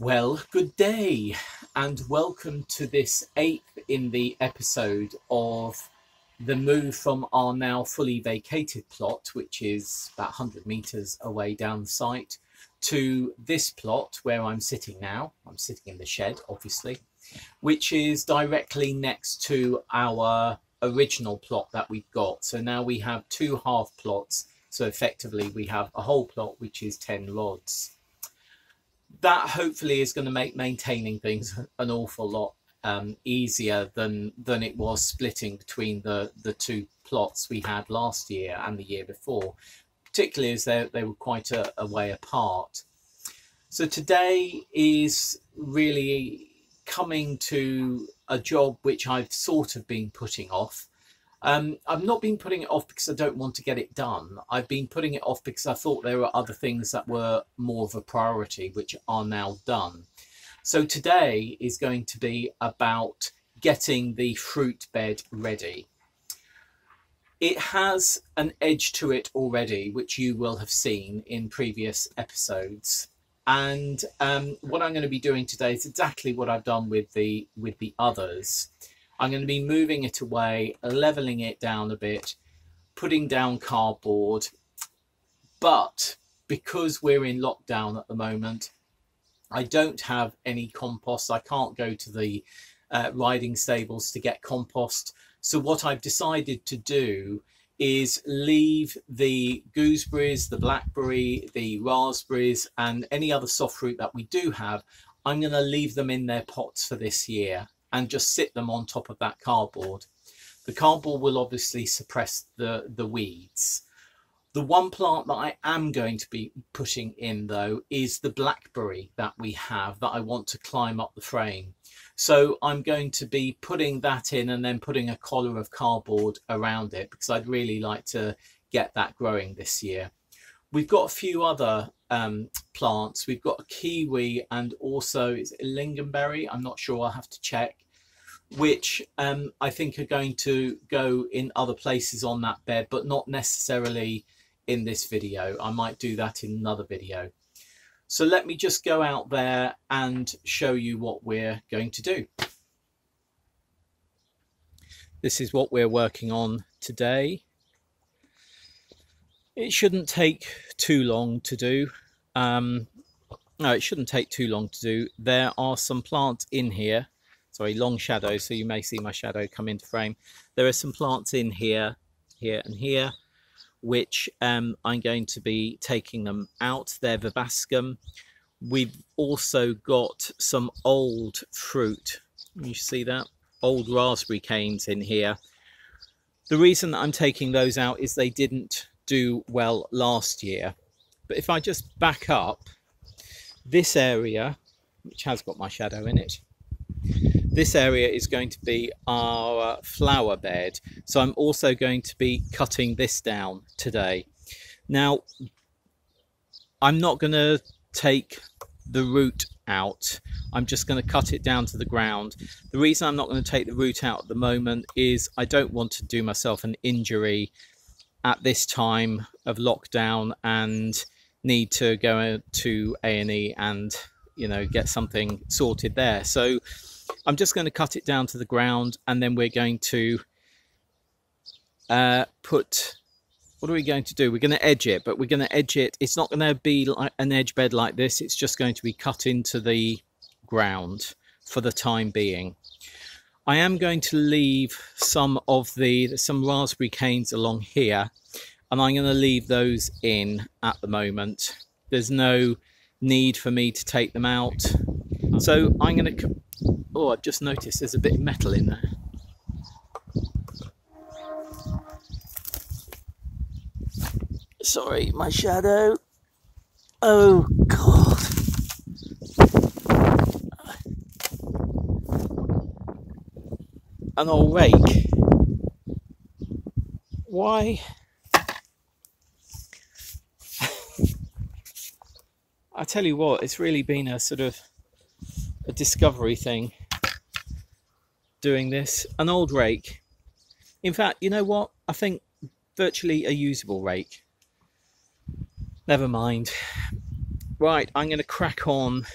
Well, good day, and welcome to this eighth in the episode of the move from our now fully vacated plot, which is about 100 metres away down the site, to this plot where I'm sitting now. I'm sitting in the shed, obviously, which is directly next to our original plot that we've got. So now we have two half plots. So effectively, we have a whole plot, which is 10 rods that hopefully is going to make maintaining things an awful lot um, easier than than it was splitting between the the two plots we had last year and the year before, particularly as they, they were quite a, a way apart. So today is really coming to a job which I've sort of been putting off um, I've not been putting it off because I don't want to get it done. I've been putting it off because I thought there were other things that were more of a priority, which are now done. So today is going to be about getting the fruit bed ready. It has an edge to it already, which you will have seen in previous episodes. And um, what I'm going to be doing today is exactly what I've done with the with the others. I'm going to be moving it away, leveling it down a bit, putting down cardboard. But because we're in lockdown at the moment, I don't have any compost. I can't go to the uh, riding stables to get compost. So what I've decided to do is leave the gooseberries, the blackberry, the raspberries and any other soft fruit that we do have. I'm going to leave them in their pots for this year and just sit them on top of that cardboard. The cardboard will obviously suppress the, the weeds. The one plant that I am going to be putting in though is the blackberry that we have that I want to climb up the frame. So I'm going to be putting that in and then putting a collar of cardboard around it because I'd really like to get that growing this year. We've got a few other um, plants. We've got a kiwi and also it's a lingonberry. I'm not sure. I'll have to check. Which um, I think are going to go in other places on that bed, but not necessarily in this video. I might do that in another video. So let me just go out there and show you what we're going to do. This is what we're working on today. It shouldn't take too long to do. Um, no, it shouldn't take too long to do. There are some plants in here. Sorry, long shadow, so you may see my shadow come into frame. There are some plants in here, here and here, which um, I'm going to be taking them out. They're Verbascum. We've also got some old fruit. You see that? Old raspberry canes in here. The reason that I'm taking those out is they didn't do well last year. But if I just back up, this area, which has got my shadow in it, this area is going to be our flower bed. So I'm also going to be cutting this down today. Now, I'm not going to take the root out. I'm just going to cut it down to the ground. The reason I'm not going to take the root out at the moment is I don't want to do myself an injury at this time of lockdown and need to go to A&E and you know get something sorted there. So I'm just going to cut it down to the ground and then we're going to uh, put what are we going to do? We're going to edge it but we're going to edge it. It's not going to be like an edge bed like this. It's just going to be cut into the ground for the time being I am going to leave some of the some raspberry canes along here and I'm going to leave those in at the moment. There's no need for me to take them out. So I'm going to, oh, I've just noticed there's a bit of metal in there. Sorry, my shadow. Oh, God. An old rake. Why? I tell you what, it's really been a sort of a discovery thing doing this. An old rake. In fact, you know what? I think virtually a usable rake. Never mind. Right, I'm going to crack on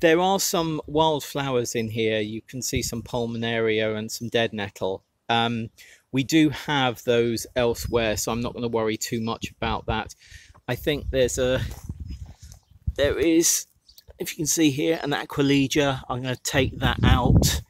there are some wildflowers in here. You can see some pulmonaria and some dead nettle. Um, we do have those elsewhere, so I'm not going to worry too much about that. I think there's a, there is, if you can see here, an aquilegia. I'm going to take that out.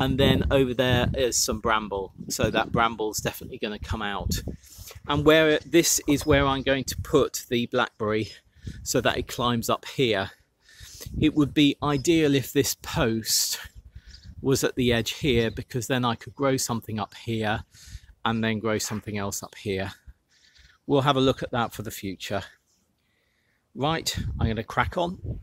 And then over there is some bramble. So that bramble's definitely going to come out. And where this is where I'm going to put the blackberry so that it climbs up here. It would be ideal if this post was at the edge here because then I could grow something up here and then grow something else up here. We'll have a look at that for the future. Right, I'm going to crack on.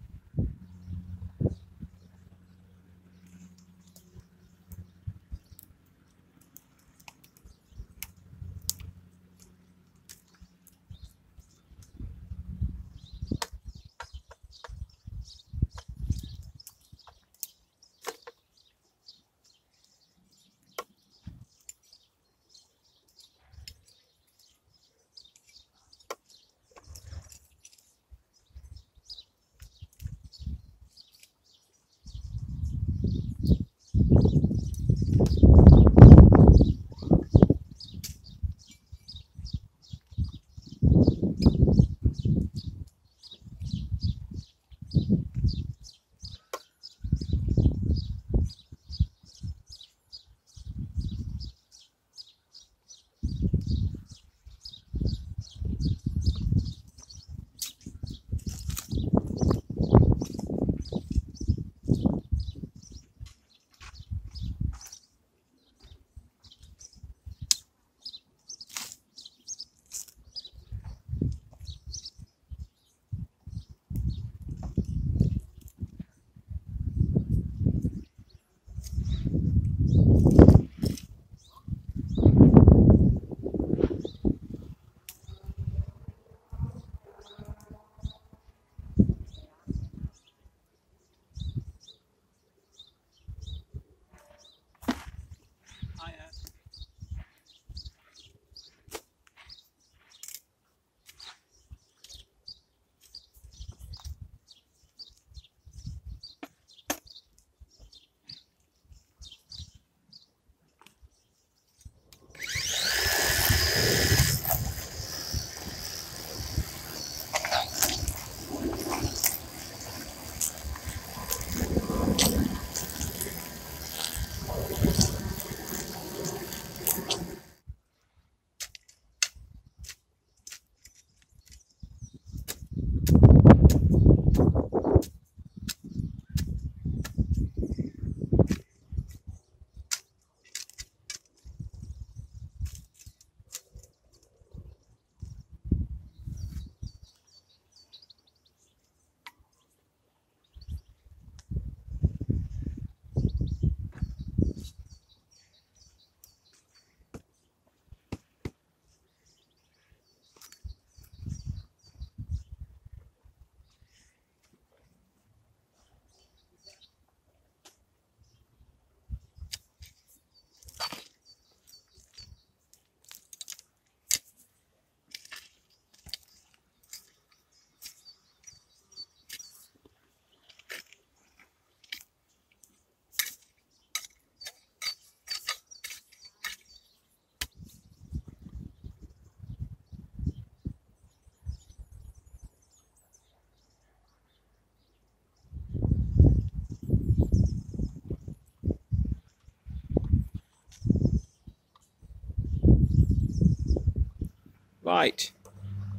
Right,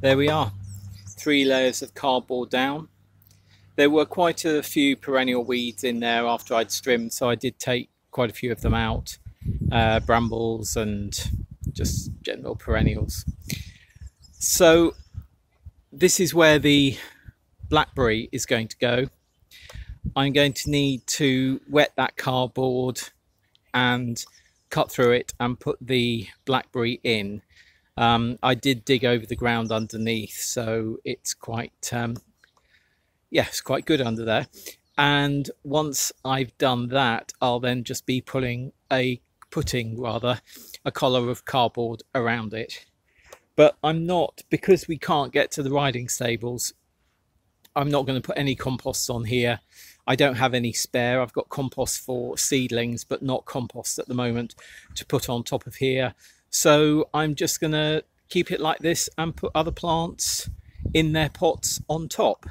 there we are. Three layers of cardboard down. There were quite a few perennial weeds in there after I'd trimmed, so I did take quite a few of them out. Uh, brambles and just general perennials. So this is where the blackberry is going to go. I'm going to need to wet that cardboard and cut through it and put the blackberry in um, I did dig over the ground underneath, so it's quite, um, yeah, it's quite good under there. And once I've done that, I'll then just be pulling a, putting rather, a collar of cardboard around it. But I'm not, because we can't get to the riding stables, I'm not going to put any composts on here. I don't have any spare. I've got compost for seedlings, but not compost at the moment to put on top of here. So I'm just going to keep it like this and put other plants in their pots on top.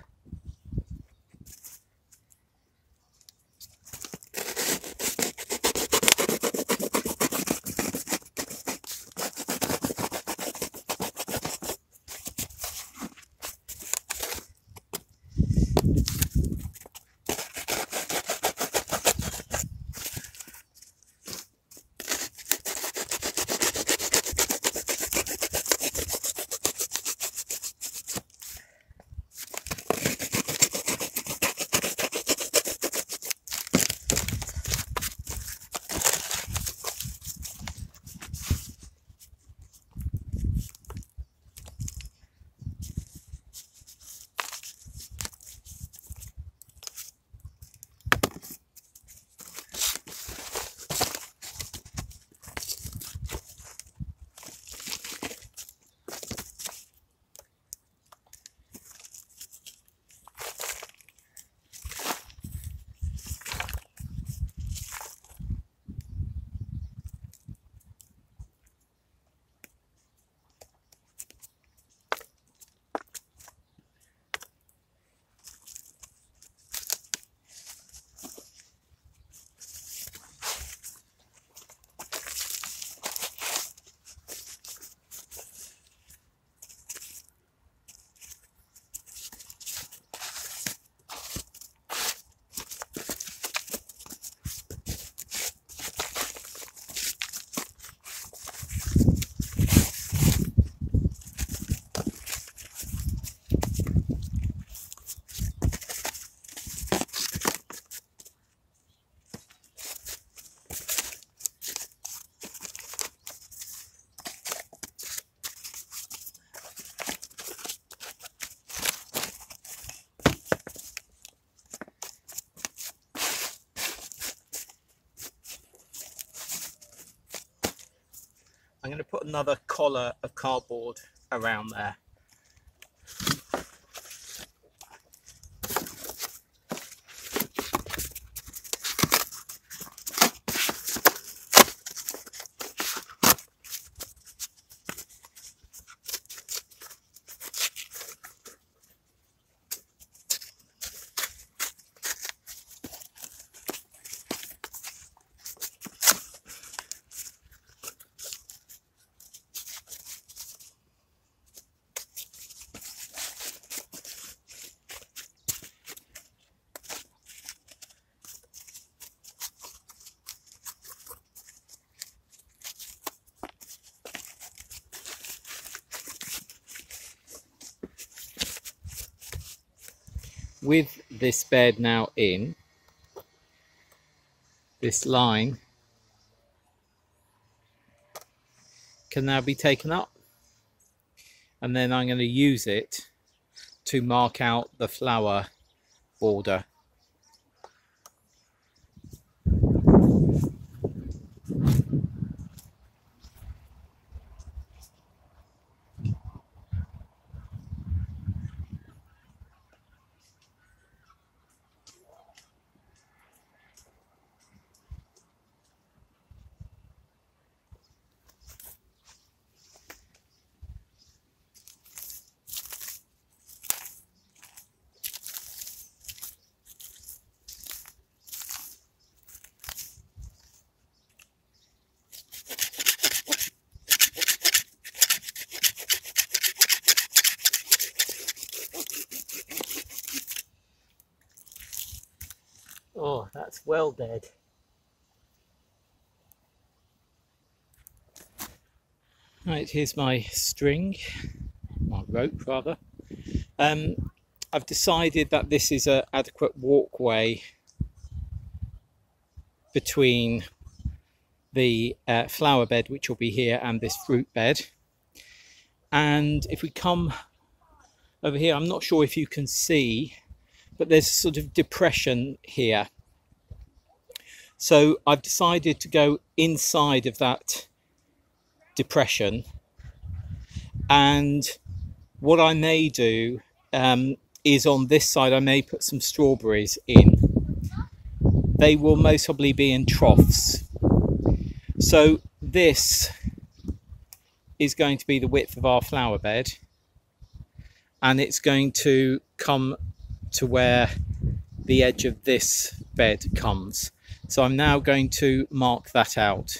Another collar of cardboard around there. With this bed now in, this line can now be taken up. And then I'm going to use it to mark out the flower border. Well dead. Right, here's my string, my rope rather. Um, I've decided that this is an adequate walkway between the uh, flower bed, which will be here, and this fruit bed. And if we come over here, I'm not sure if you can see but there's a sort of depression here. So I've decided to go inside of that depression and what I may do um, is on this side. I may put some strawberries in. They will most probably be in troughs. So this is going to be the width of our flower bed and it's going to come to where the edge of this bed comes. So I'm now going to mark that out.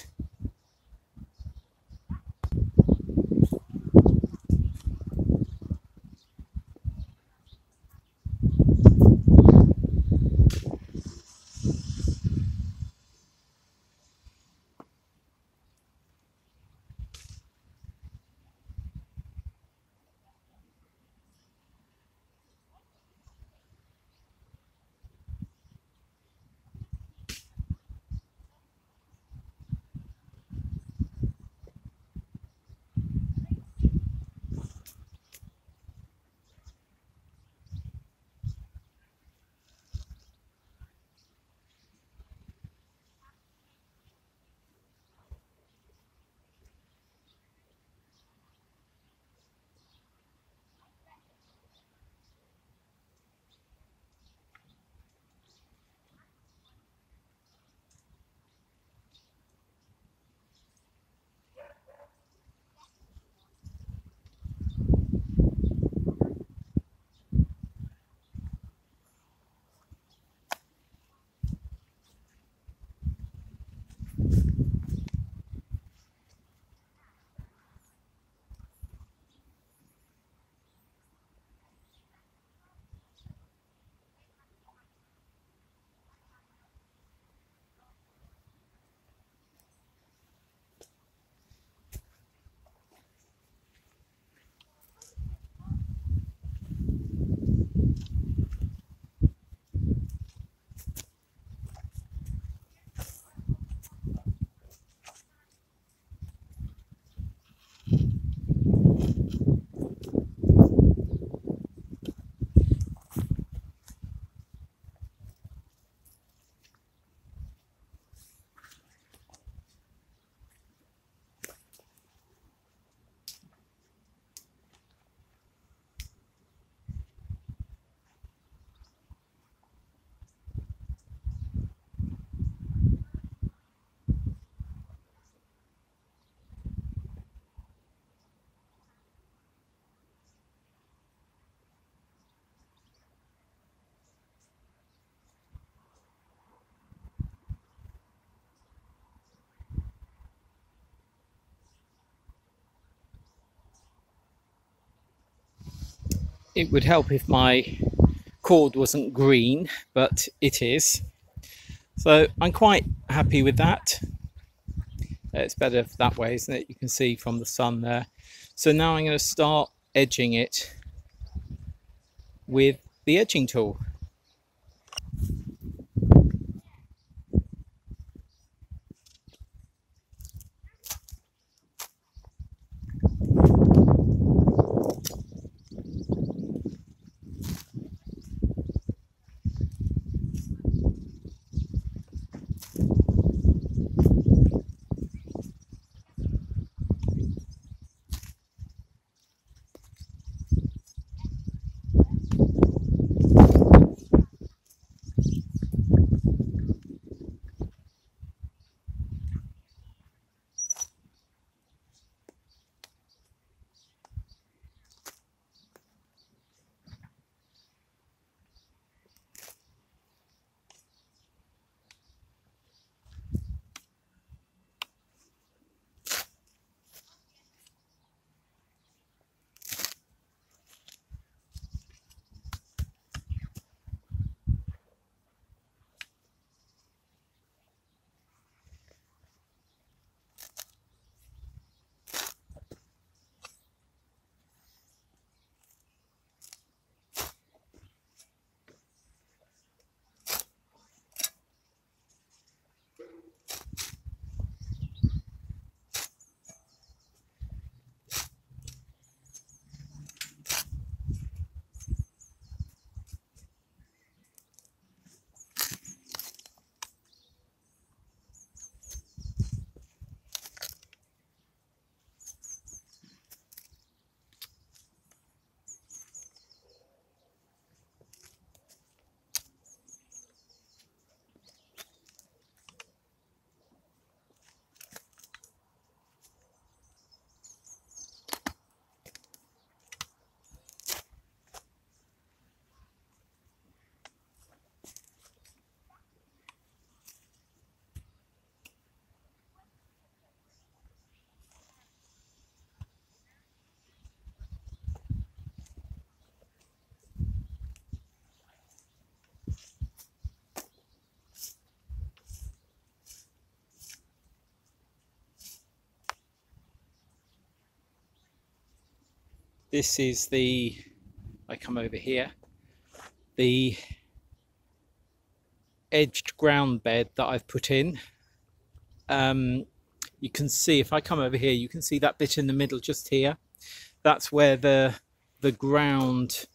It would help if my cord wasn't green, but it is. So I'm quite happy with that. Uh, it's better that way, isn't it? You can see from the sun there. So now I'm going to start edging it with the edging tool. This is the, I come over here, the edged ground bed that I've put in. Um, you can see, if I come over here, you can see that bit in the middle just here. That's where the, the ground,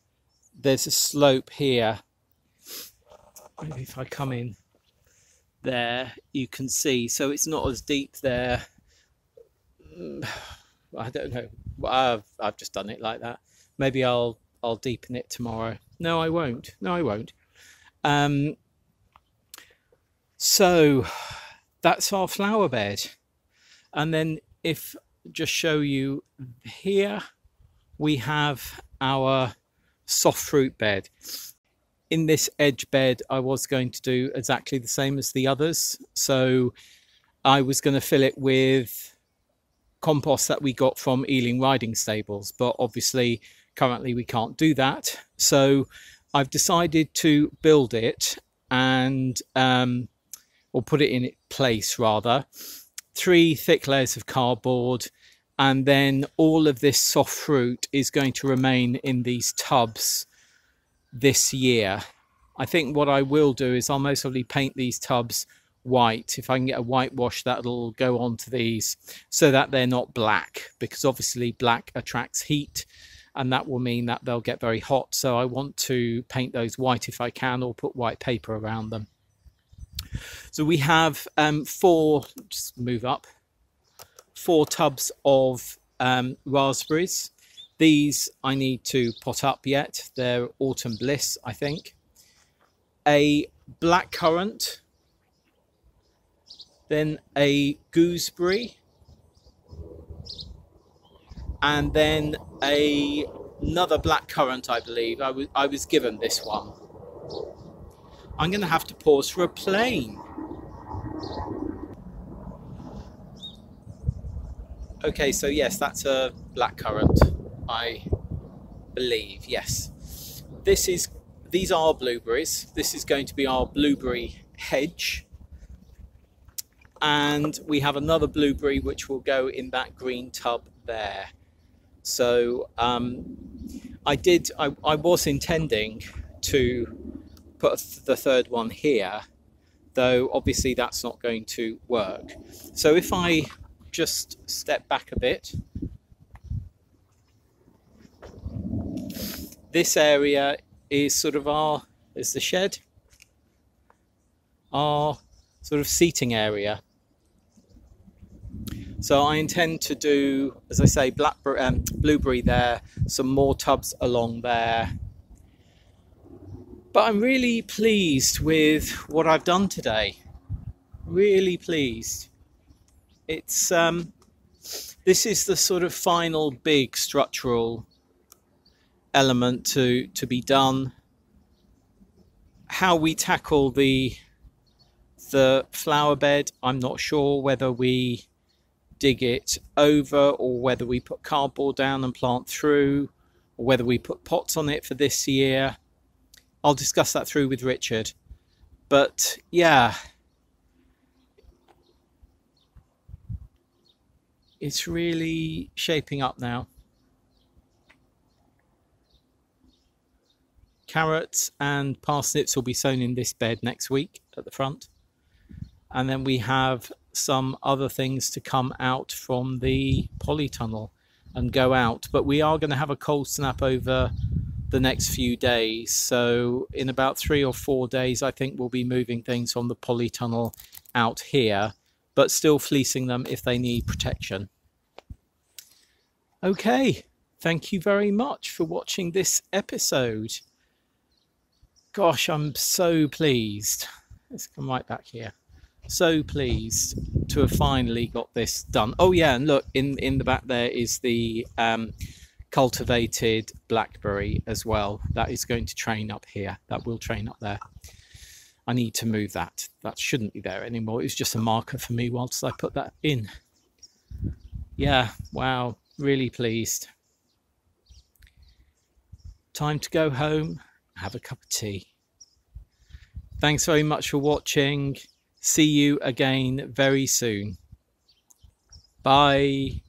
there's a slope here. Maybe if I come in there, you can see. So it's not as deep there. I don't know. I've, I've just done it like that. Maybe I'll I'll deepen it tomorrow. No, I won't. No, I won't. Um, so that's our flower bed. And then if just show you here, we have our soft fruit bed. In this edge bed, I was going to do exactly the same as the others. So I was going to fill it with compost that we got from Ealing Riding Stables, but obviously currently we can't do that. So I've decided to build it and um, or put it in place rather. Three thick layers of cardboard and then all of this soft fruit is going to remain in these tubs this year. I think what I will do is I'll most probably paint these tubs white. If I can get a whitewash that'll go onto these so that they're not black because obviously black attracts heat and that will mean that they'll get very hot. So I want to paint those white if I can or put white paper around them. So we have um, four, just move up, four tubs of um, raspberries. These I need to pot up yet. They're Autumn Bliss, I think. A black currant, then a gooseberry, and then a another black currant, I believe. I was I was given this one. I'm going to have to pause for a plane. Okay, so yes, that's a black currant, I believe. Yes, this is these are blueberries. This is going to be our blueberry hedge, and we have another blueberry which will go in that green tub there. So um, I did. I, I was intending to put the third one here, though obviously that's not going to work. So if I just step back a bit, this area is sort of our, is the shed, our sort of seating area. So I intend to do, as I say, blackberry, um, blueberry there, some more tubs along there, but I'm really pleased with what I've done today. Really pleased. It's um, this is the sort of final big structural element to to be done. How we tackle the the flower bed, I'm not sure whether we dig it over or whether we put cardboard down and plant through or whether we put pots on it for this year. I'll discuss that through with Richard. But yeah, it's really shaping up now. Carrots and parsnips will be sown in this bed next week at the front. And then we have some other things to come out from the polytunnel and go out. But we are going to have a cold snap over the next few days. So in about three or four days, I think we'll be moving things from the polytunnel out here, but still fleecing them if they need protection. Okay, thank you very much for watching this episode. Gosh, I'm so pleased. Let's come right back here. So pleased to have finally got this done. Oh yeah, and look, in, in the back there is the um, cultivated blackberry as well. That is going to train up here. That will train up there. I need to move that. That shouldn't be there anymore. It's just a marker for me whilst I put that in. Yeah, wow, really pleased. Time to go home, have a cup of tea. Thanks very much for watching. See you again very soon. Bye.